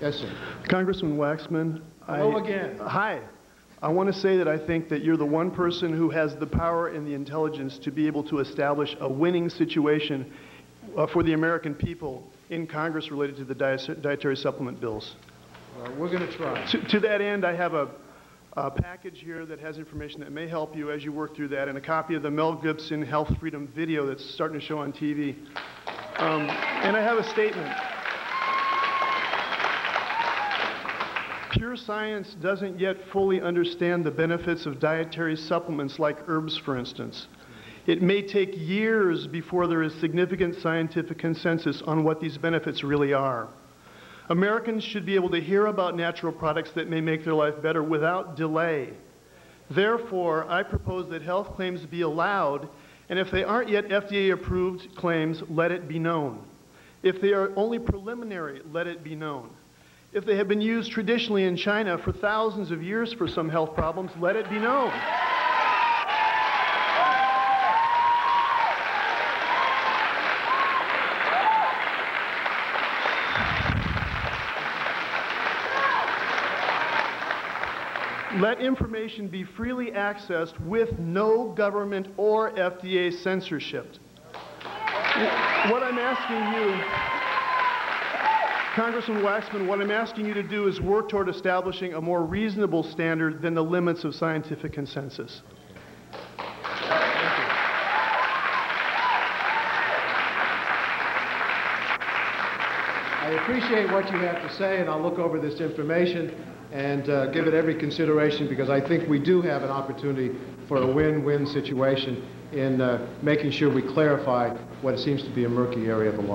Yes, sir. Congressman Waxman. Hello I- again. Hi. I want to say that I think that you're the one person who has the power and the intelligence to be able to establish a winning situation uh, for the American people in Congress related to the dietary supplement bills. Well, we're going to try. To, to that end, I have a, a package here that has information that may help you as you work through that, and a copy of the Mel Gibson Health Freedom video that's starting to show on TV. Um, and I have a statement. Pure science doesn't yet fully understand the benefits of dietary supplements like herbs, for instance. It may take years before there is significant scientific consensus on what these benefits really are. Americans should be able to hear about natural products that may make their life better without delay. Therefore, I propose that health claims be allowed, and if they aren't yet FDA-approved claims, let it be known. If they are only preliminary, let it be known. If they have been used traditionally in China for thousands of years for some health problems, let it be known. Let information be freely accessed with no government or FDA censorship. What I'm asking you, Congressman Waxman, what I'm asking you to do is work toward establishing a more reasonable standard than the limits of scientific consensus. I appreciate what you have to say, and I'll look over this information and uh, give it every consideration because I think we do have an opportunity for a win-win situation in uh, making sure we clarify what seems to be a murky area of the law.